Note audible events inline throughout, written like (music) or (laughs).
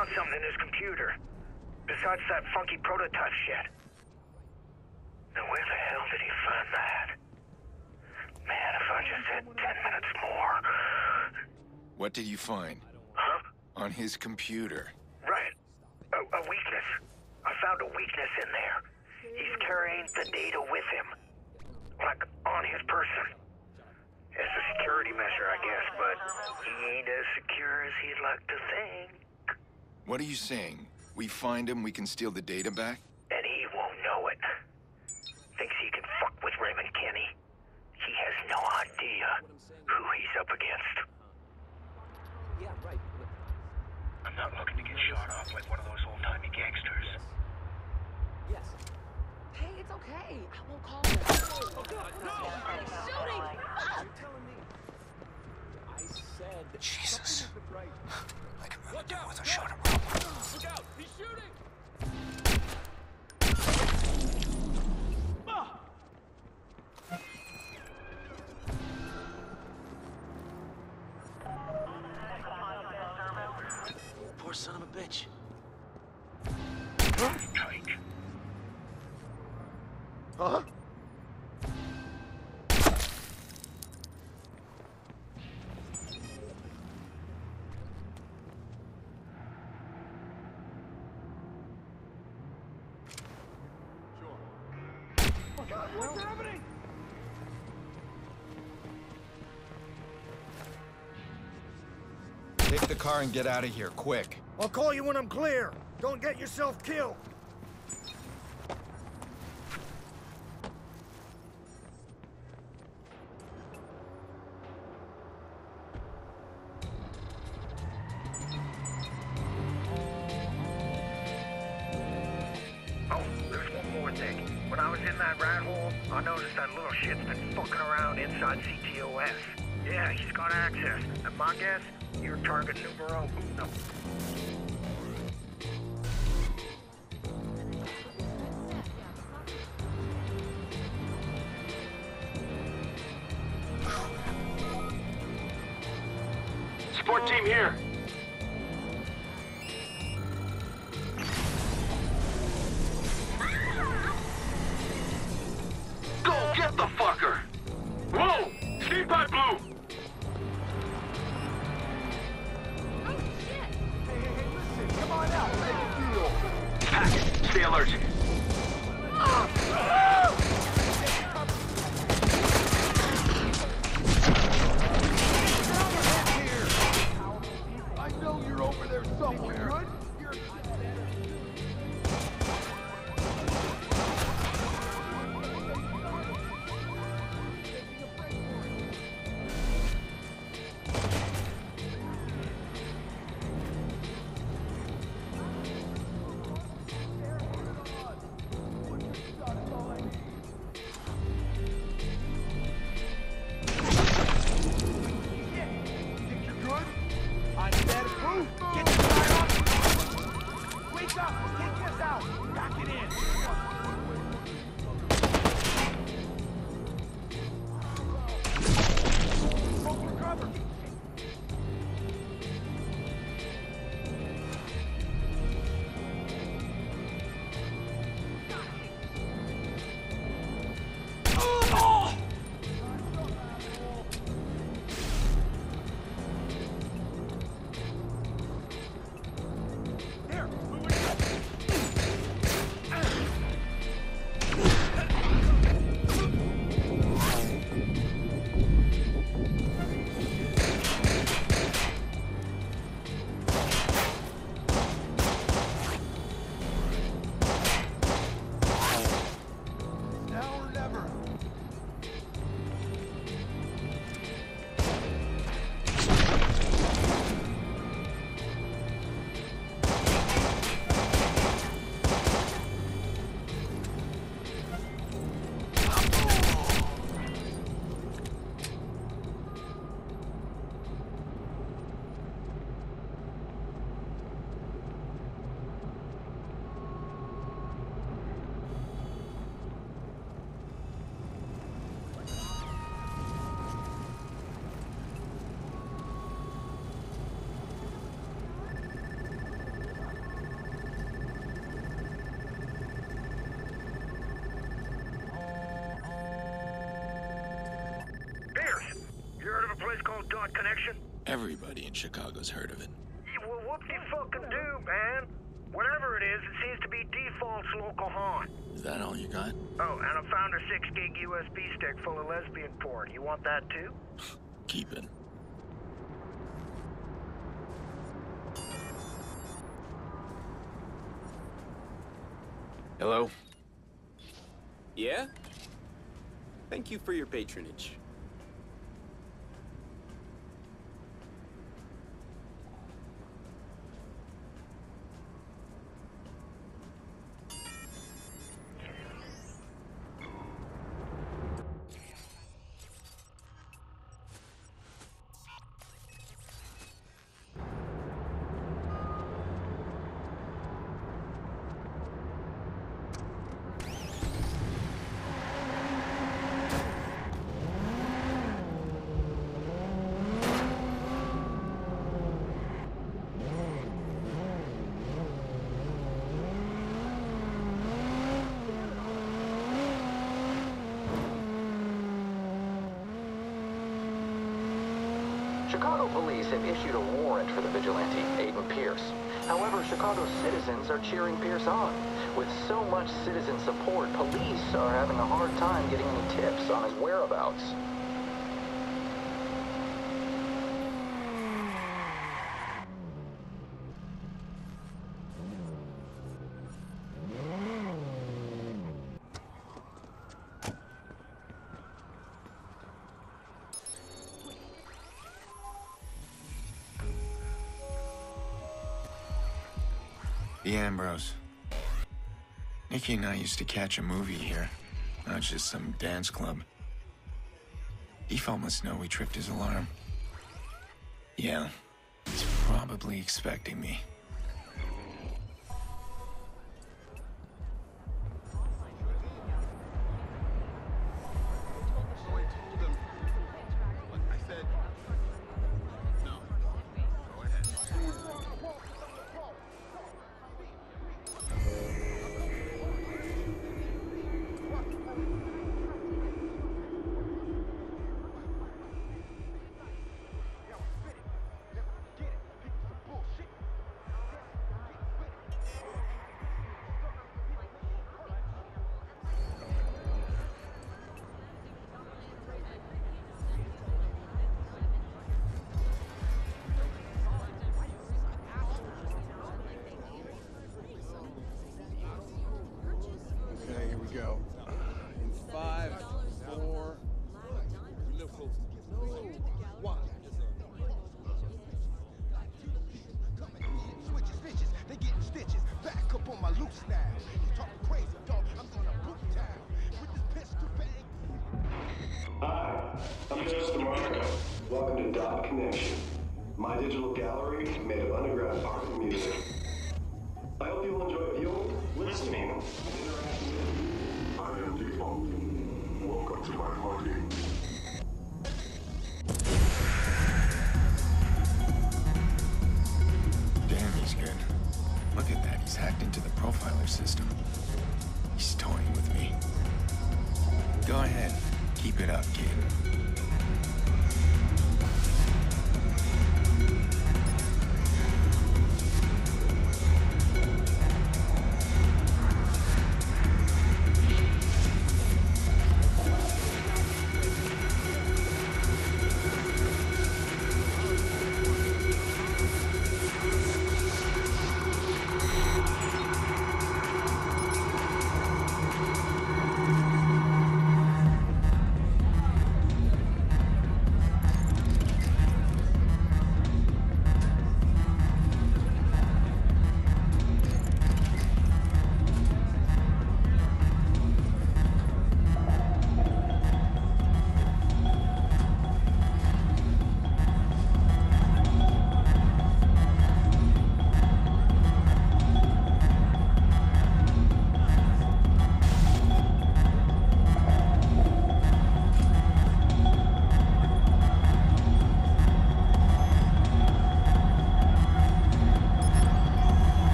found something in his computer. Besides that funky prototype shit. Now where the hell did he find that? Man, if I just had ten minutes more. What did you find? Huh? On his computer. Right. A, a weakness. I found a weakness in there. He's carrying the data with him. Like, on his person. It's a security measure, I guess, but he ain't as secure as he'd like to think. What are you saying? We find him, we can steal the data back? And he won't know it. Thinks he can fuck with Raymond Kenney. He has no idea who he's up against. Yeah, right. I'm not looking to get shot off like one of those old-timey gangsters. Yes. Hey, it's okay. I won't call him. Oh, no! no. He's shooting! Fuck! I said. Jesus. right. I could really do with a shot of rum. Look out! He's shooting! Poor son of a bitch. Tight. Huh? Uh-huh. Take the car and get out of here, quick. I'll call you when I'm clear. Don't get yourself killed. In Chicago's heard of it. Yeah, well, whoop-de fucking do, man. Whatever it is, it seems to be Defalt's local haunt. Is that all you got? Oh, and I found a 6 gig USB stick full of lesbian porn. You want that too? Keep it. Hello? Yeah? Thank you for your patronage. Cheering Pierce on. With so much citizen support, police are having a hard time getting any tips on his whereabouts. The Ambrose. Nikki and I used to catch a movie here, not just some dance club. Defalt must know we tripped his alarm. Yeah, he's probably expecting me.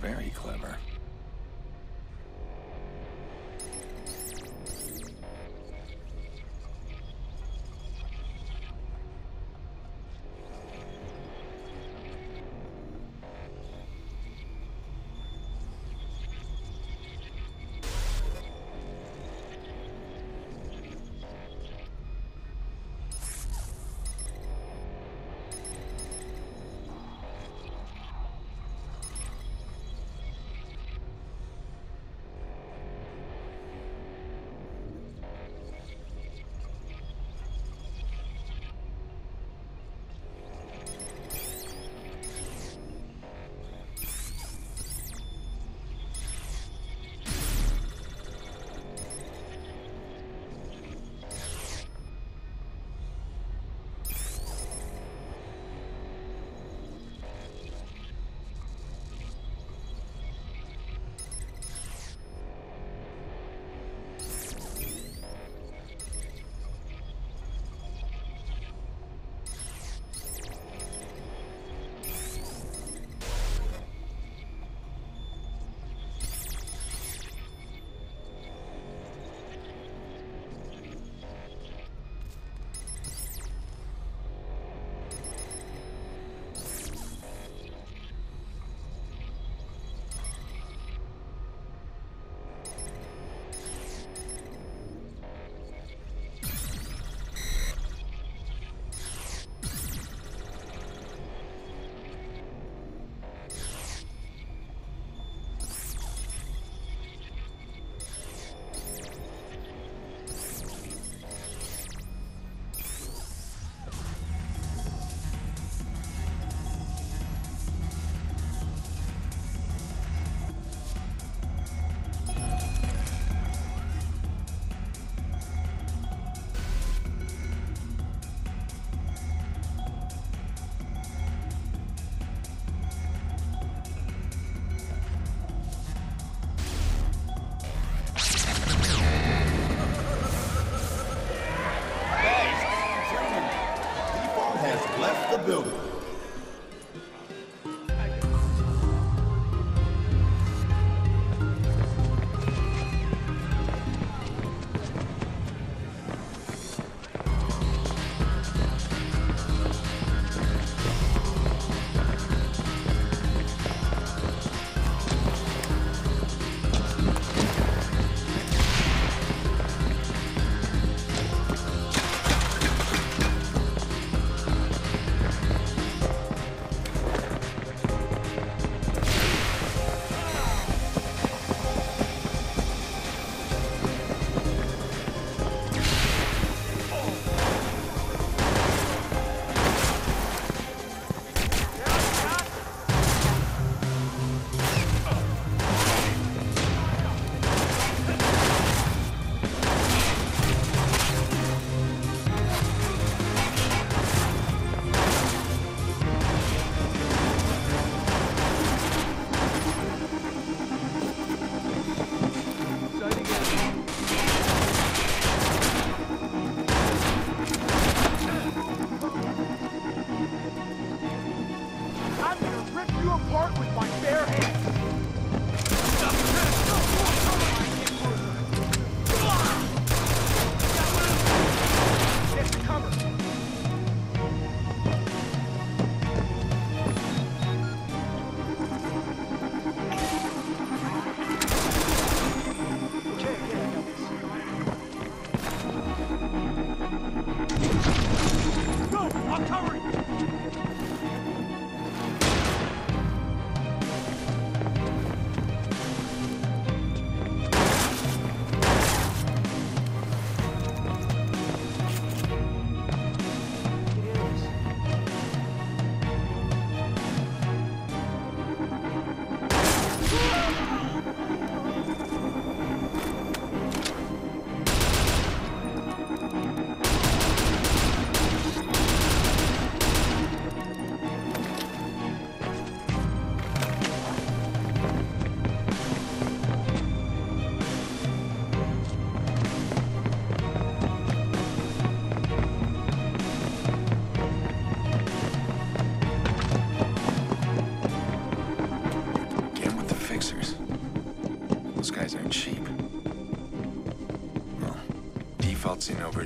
Very clever.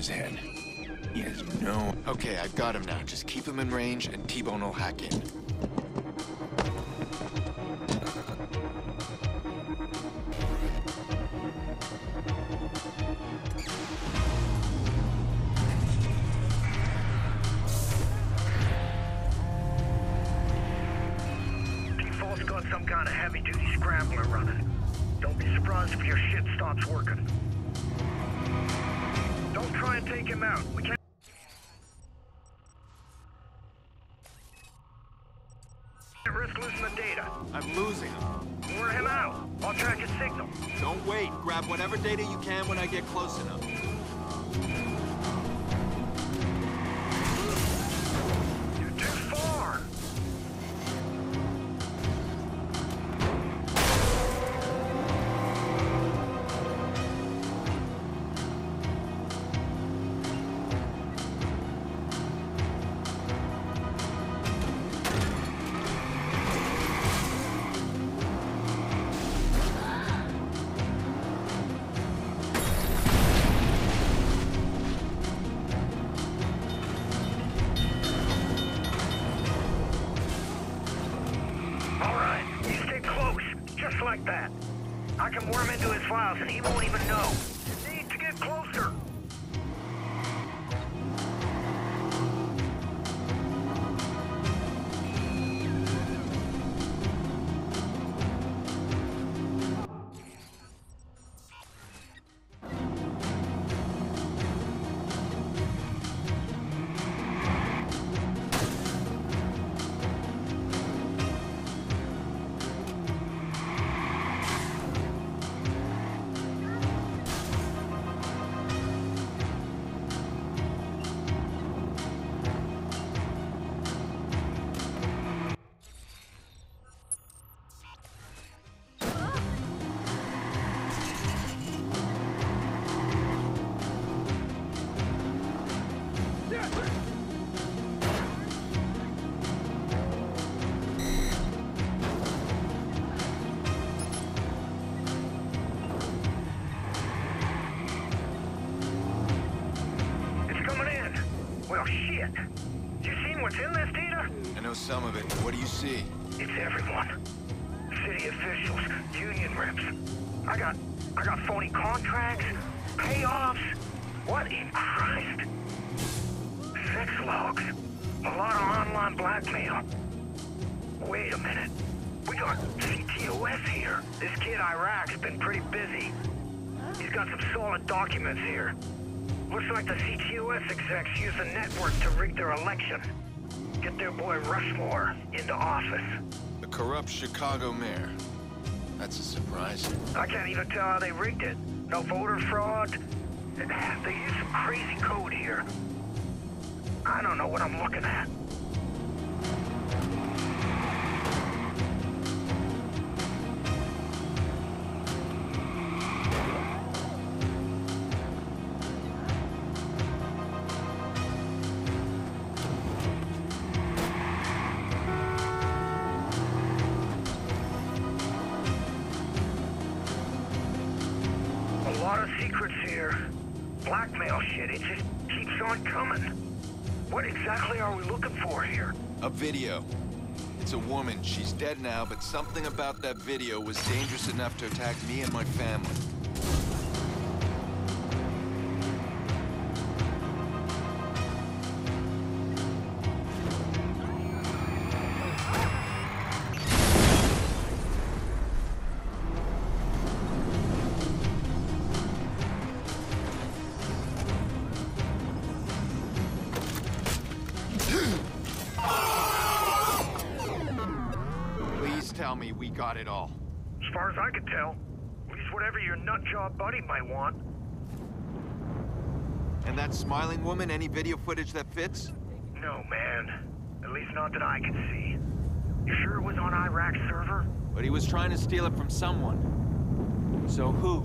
His head. He has no... Okay, I've got him now. Just keep him in range and T-Bone will hack in. Online blackmail. Wait a minute. We got CTOS here. This kid Iraq's been pretty busy. He's got some solid documents here. Looks like the CTOS execs use the network to rig their election. Get their boy Rushmore into office. The corrupt Chicago mayor. That's a surprise. I can't even tell how they rigged it. No voter fraud. They use some crazy code here. I don't know what I'm looking at. Video. It's a woman. She's dead now, but something about that video was dangerous enough to attack me and my family. Might want. And that smiling woman, any video footage that fits? No, man. At least not that I can see. You sure it was on Iraq's server? But he was trying to steal it from someone. So who?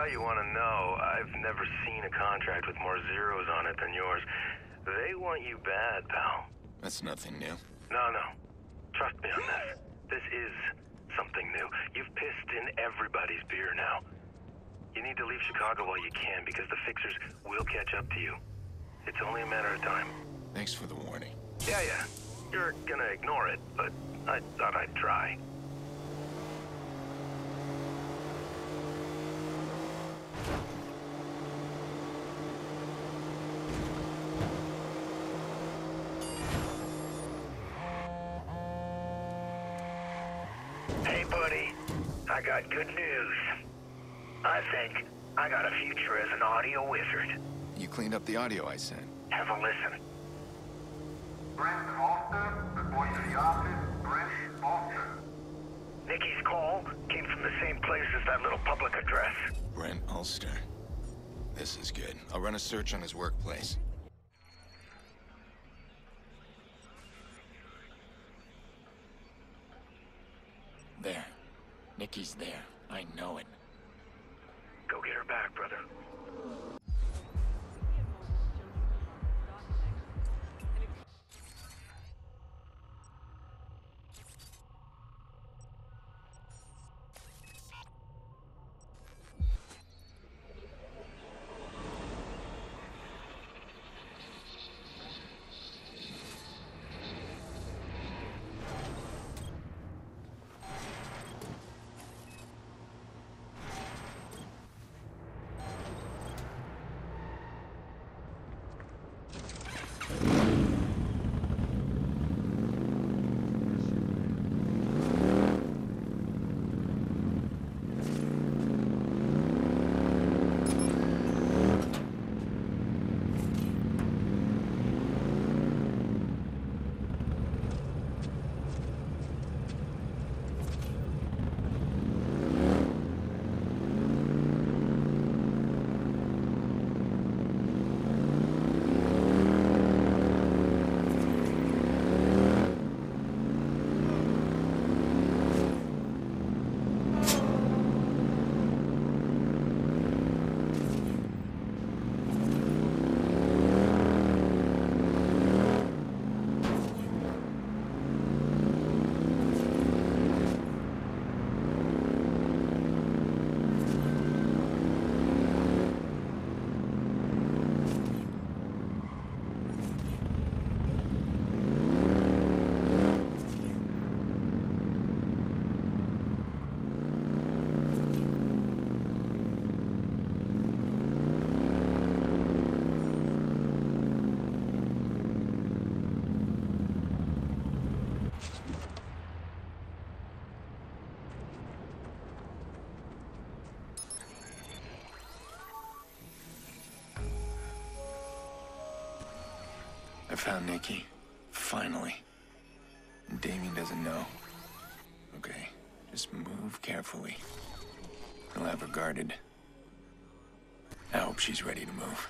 I you want to know, I've never seen a contract with more zeros on it than yours. They want you bad, pal. That's nothing new. No, no. Trust me on this. This is something new. You've pissed in everybody's beer now. You need to leave Chicago while you can because the fixers will catch up to you. It's only a matter of time. Thanks for the warning. Yeah, yeah. You're gonna ignore it, but I thought I'd try. I got good news. I think I got a future as an audio wizard. You cleaned up the audio I sent. Have a listen. Brent Ulster, report to the office. Brent Ulster. Nikki's call came from the same place as that little public address. Brent Ulster. This is good. I'll run a search on his workplace. There. Nikki's there. I know it. Found Nicky. Finally. Damien doesn't know. Okay, just move carefully. I'll have her guarded. I hope she's ready to move.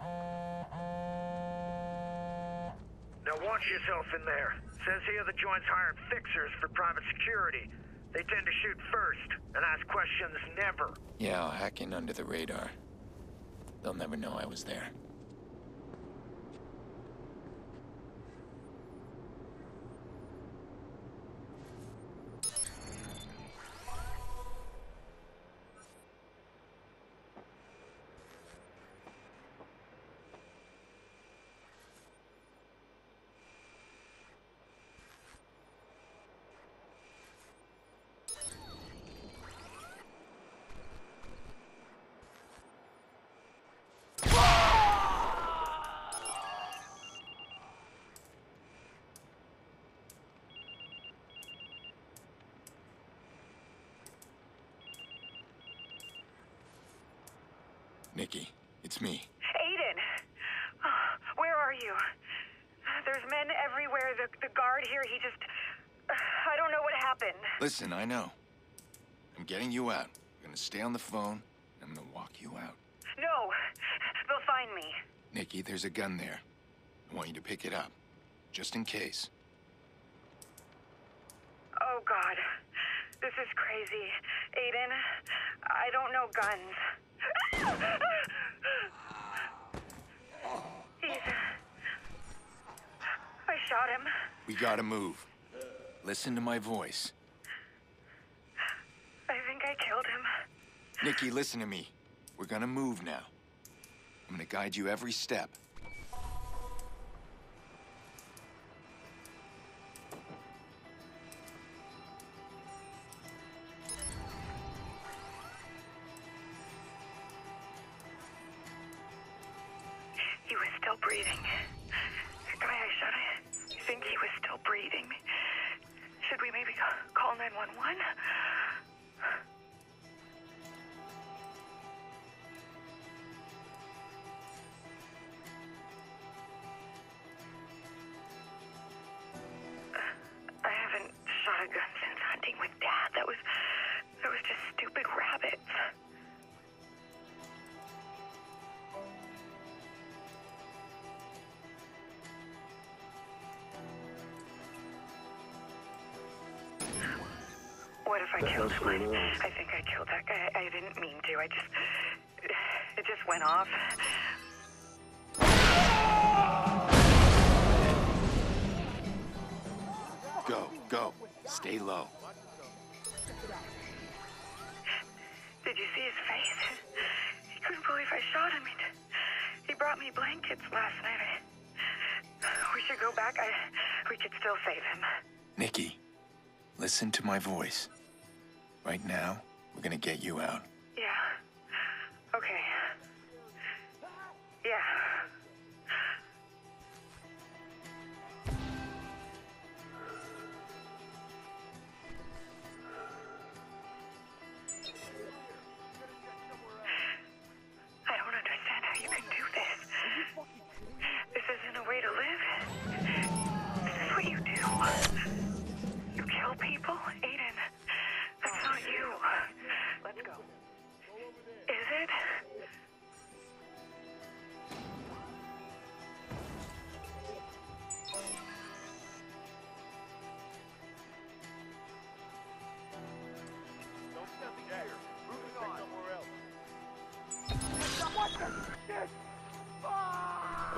Now watch yourself in there. Says here the joint's hired fixers for private security. They tend to shoot first and ask questions never. Yeah, I'll hack in under the radar. They'll never know I was there. Nicky, it's me. Aiden! Oh, where are you? There's men everywhere. The, the guard here, he just. Uh, I don't know what happened. Listen, I know. I'm getting you out. I'm gonna stay on the phone. and I'm gonna walk you out. No! They'll find me. Nicky, there's a gun there. I want you to pick it up. Just in case. Oh God. This is crazy. Aiden, I don't know guns. (laughs) He's. I shot him. We gotta move. Listen to my voice. I think I killed him. Nicky, listen to me. We're gonna move now. I'm gonna guide you every step. He was still breathing. Should we maybe call 911? If I? I, I think I killed that guy. I didn't mean to. I just it just went off. Go, go. Stay low. Did you see his face? He couldn't believe I shot him. He, he brought me blankets last night. I, we should go back. I we could still save him. Nicky, listen to my voice. Right now, we're gonna get you out.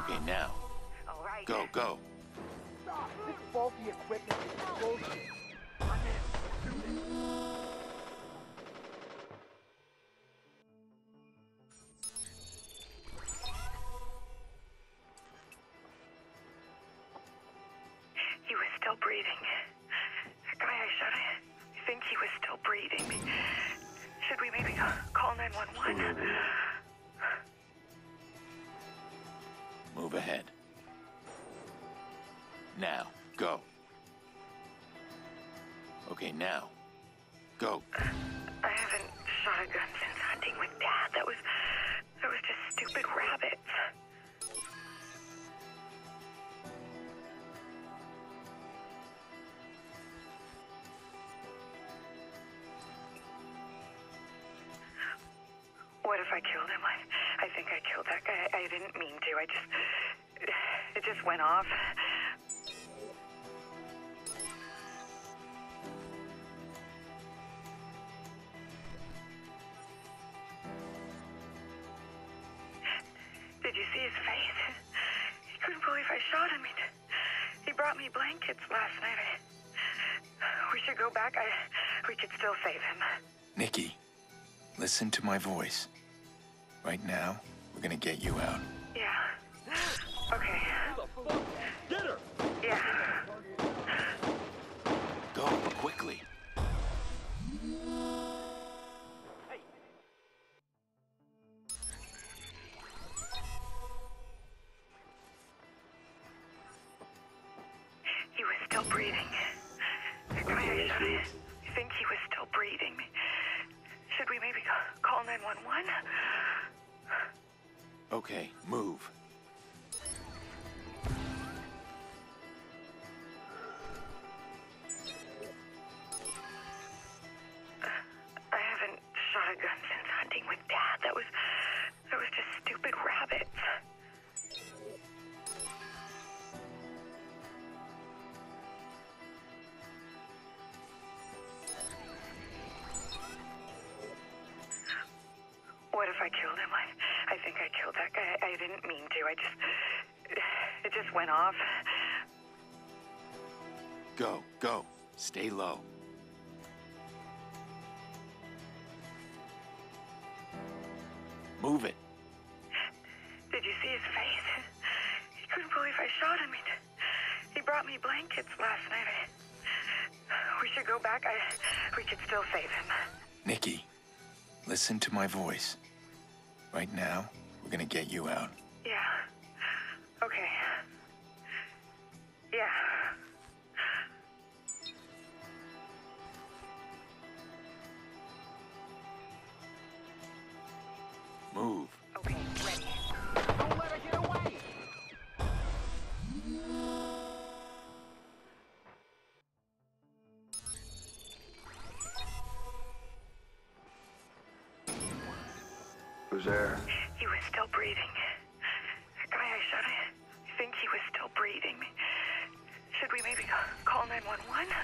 Okay, now. All right. Go, go. This faulty equipment is bullshit. I didn't mean to. I just it just went off. Did you see his face? He couldn't believe I shot him. He, he brought me blankets last night. I, we should go back. I we could still save him. Nicky, listen to my voice. I just. It just went off. Go, go. Stay low. Move it. Did you see his face? He couldn't believe I shot him. He'd, he brought me blankets last night. I, we should go back. I, we could still save him. Nicky, listen to my voice. Right now, we're gonna get you out. Who's there? He was still breathing. Guy I shot, I think he was still breathing. Should we maybe call 911?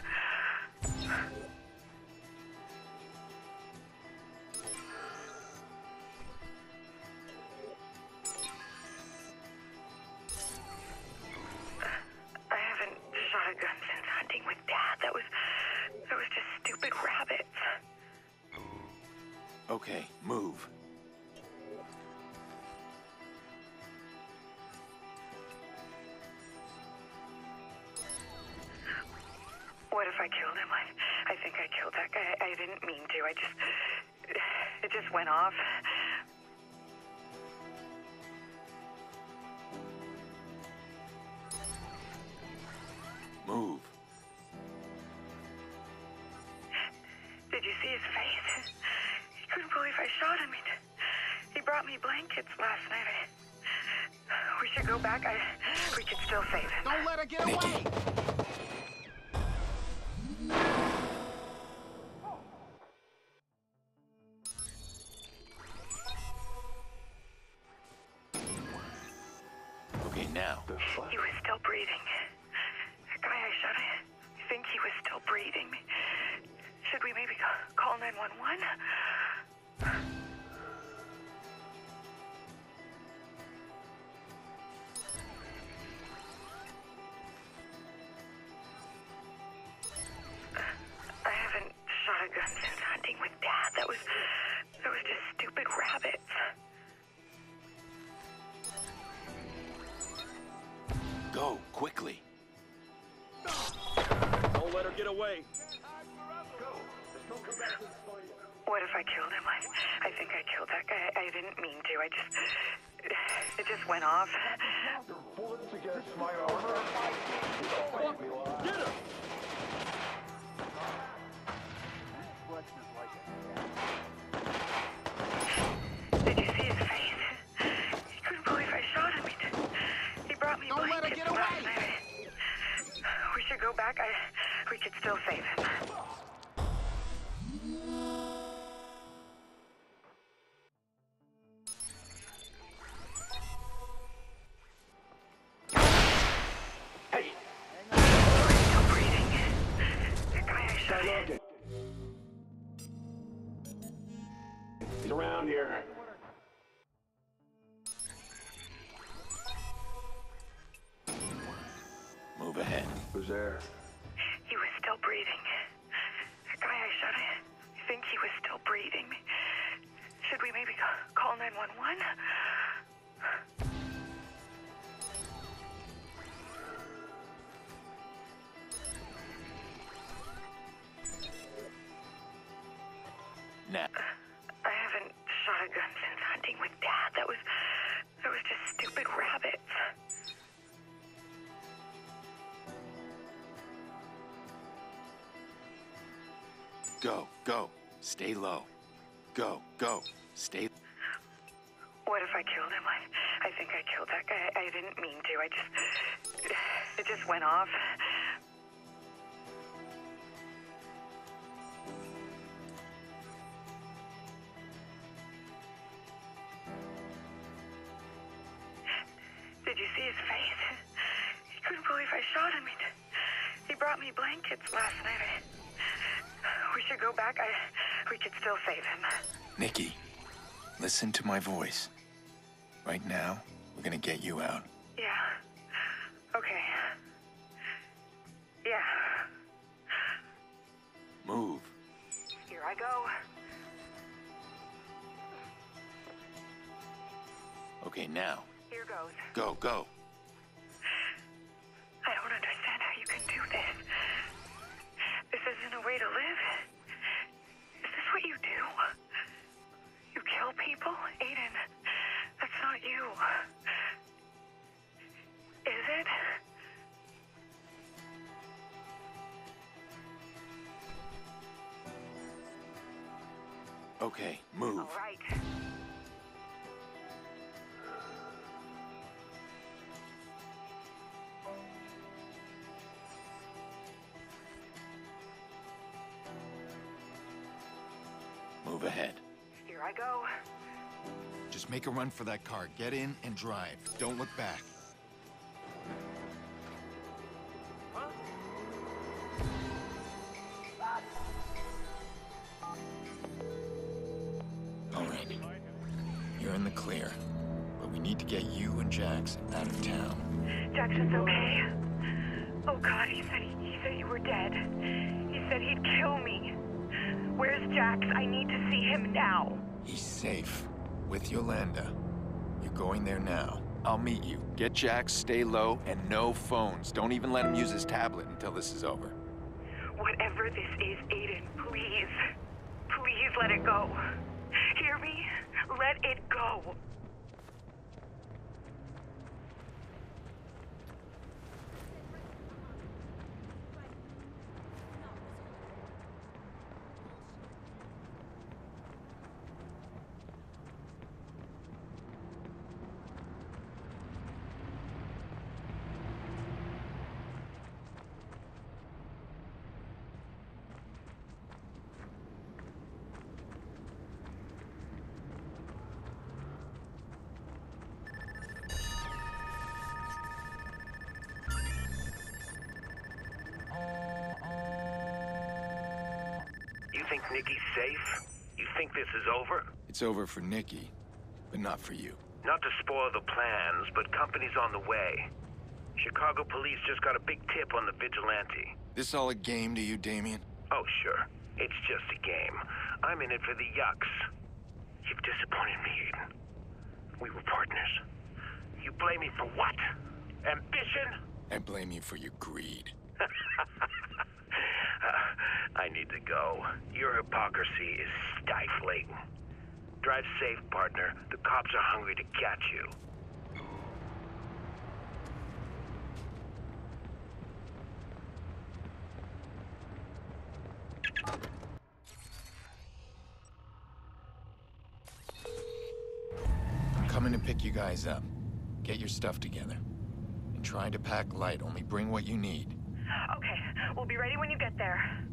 I just. It just went off. Away. What if I killed him? I, I think I killed that guy. I didn't mean to. I just. It just went off. Bullets against my armor. Get her! Did you see his face? He couldn't believe I shot him. He, he brought me Don't let her get away. We should go back. I, we could still save him. Go, go. Stay low. Go, go. Stay. What if I killed him? I, I think I killed that guy. I didn't mean to. I just it just went off. Back. I, we could still save him. Nicky, listen to my voice. Right now, We're gonna get you out. Yeah. Okay. Yeah. Move. Here I go. Okay, now. Here goes. Go, go. Make a run for that car. Get in and drive. Don't look back. All right. You're in the clear. But we need to get you and Jax out of town. Jackson's okay. Oh God, he said he said you were dead. He said he'd kill me. Where's Jax? I need to see him now. He's safe. With Yolanda. You're going there now. I'll meet you. Get Jax, stay low, and no phones. Don't even let him use his tablet until this is over. Whatever this is, Aiden, please. Please let it go. Hear me? Let it go. Think Nicky's safe? You think this is over? It's over for Nicky, but not for you. Not to spoil the plans, but company's on the way. Chicago police just got a big tip on the vigilante. This all a game to you, Damien? Oh, sure. It's just a game. I'm in it for the yucks. You've disappointed me, Aiden. We were partners. You blame me for what? Ambition? I blame you for your greed. (laughs) I need to go. Your hypocrisy is stifling. Drive safe, partner. The cops are hungry to catch you. I'm coming to pick you guys up. Get your stuff together. And try to pack light. Only bring what you need. Okay, we'll be ready when you get there.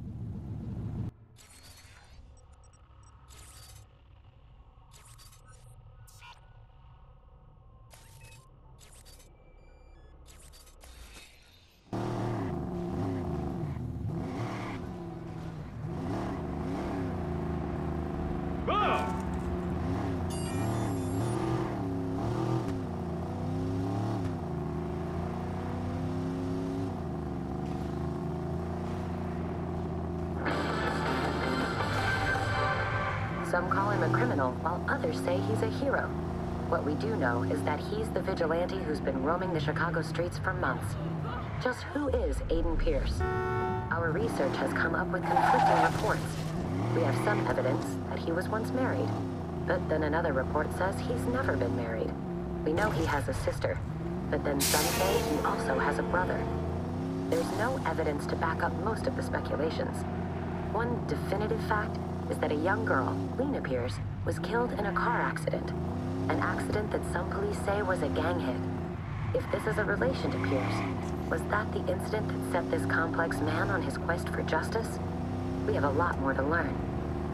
Others say he's a hero. What we do know is that he's the vigilante who's been roaming the Chicago streets for months. Just who is Aiden Pearce? Our research has come up with conflicting reports. We have some evidence that he was once married, but then another report says he's never been married. We know he has a sister, but then some say he also has a brother. There's no evidence to back up most of the speculations. One definitive fact is that a young girl, Lena Pearce, was killed in a car accident. An accident that some police say was a gang hit. If this is a relation to Pearce, was that the incident that set this complex man on his quest for justice? We have a lot more to learn.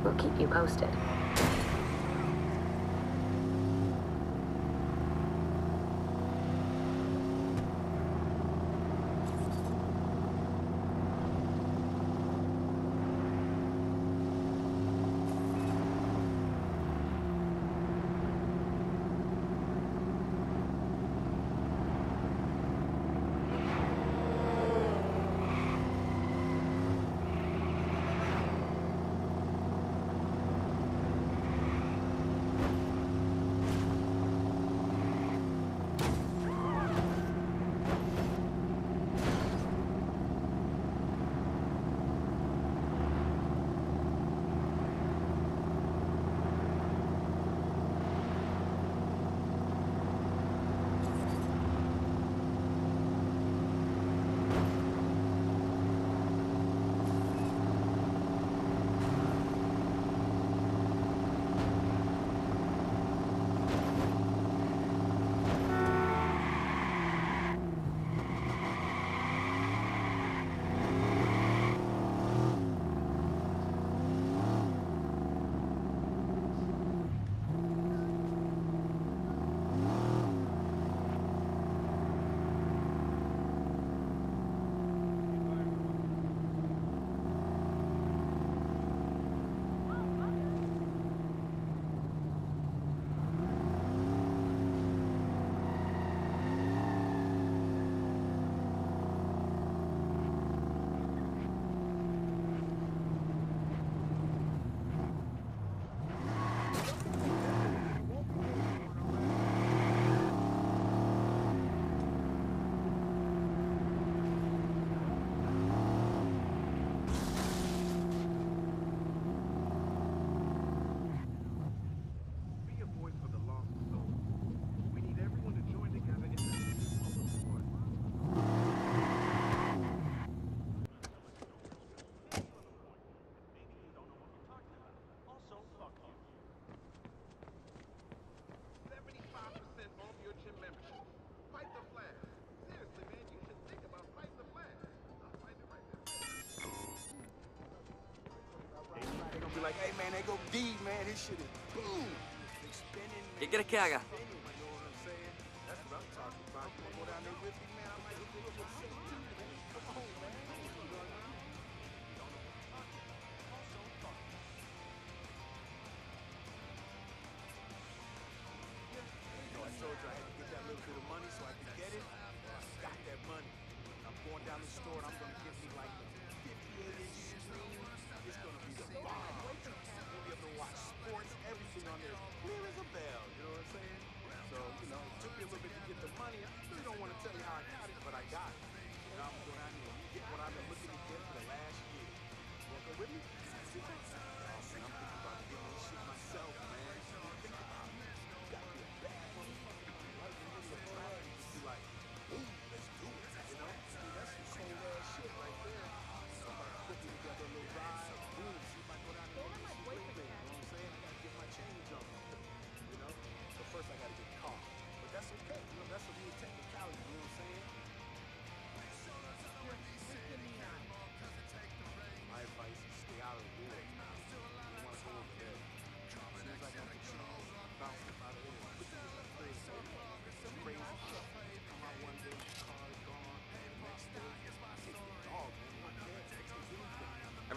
We'll keep you posted. Hey man, they go D, man. This shit is boom. ¿Qué quieres que haga?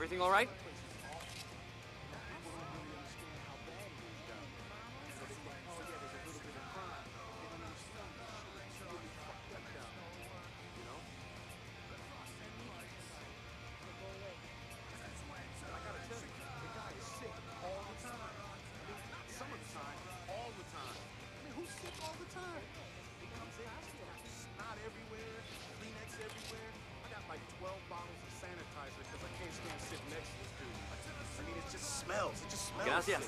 Everything all right? Gracias.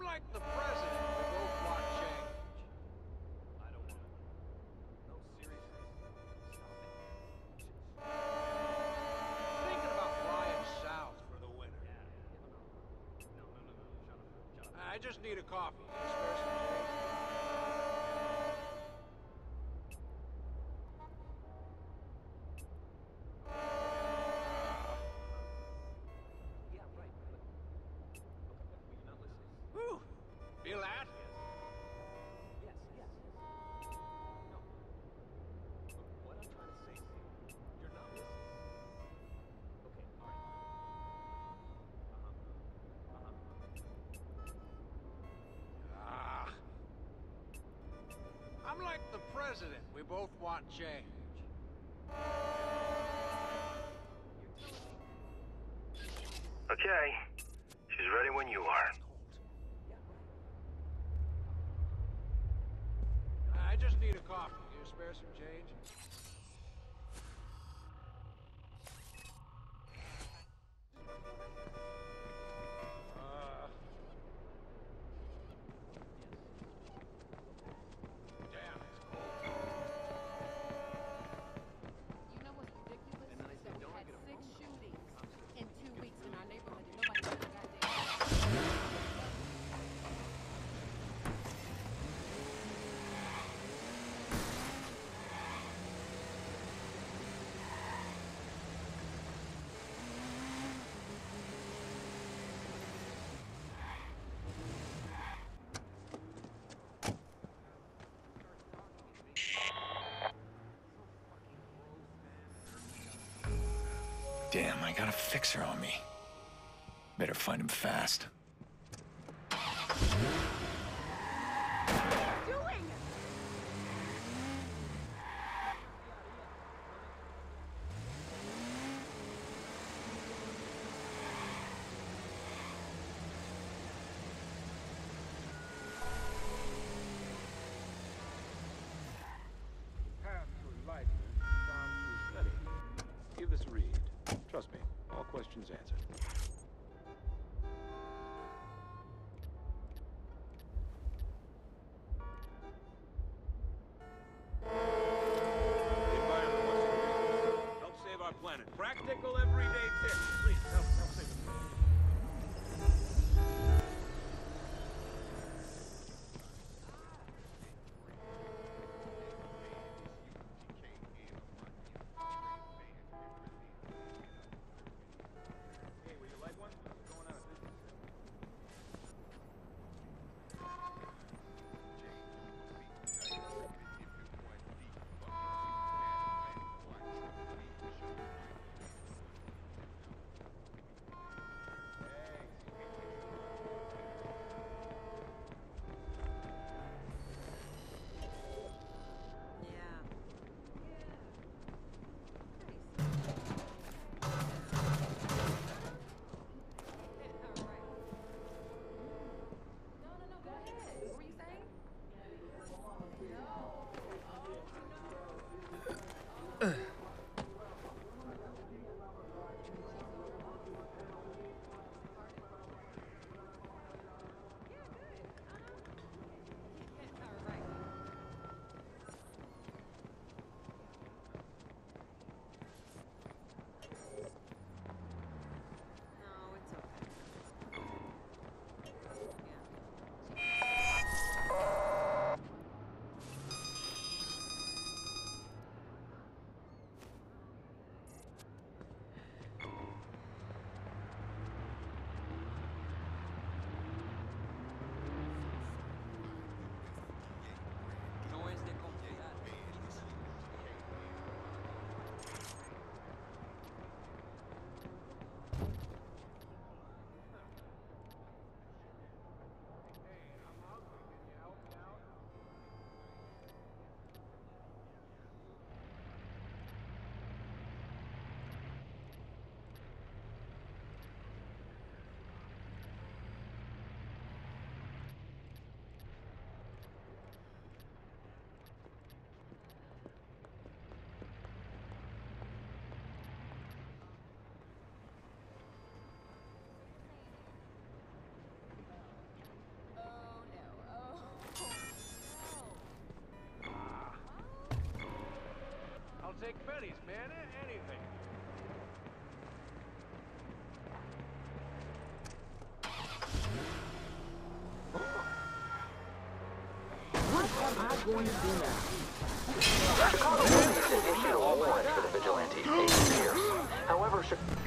I like the president of the. I don't want. No, seriously. Stop it. Thinking about flying south for the winter. Yeah. No, no, no, no. Shut up. Shut up. I just need a coffee. president. We both want change. Okay. She's ready when you are. I just need a coffee. Do you spare some change? Damn, I got a fixer on me. Better find him fast. Practical everyday tips. Please, I'll take pennies, man. a- Anything. Chicago police have issued a warrant for the vigilante. However, Chi-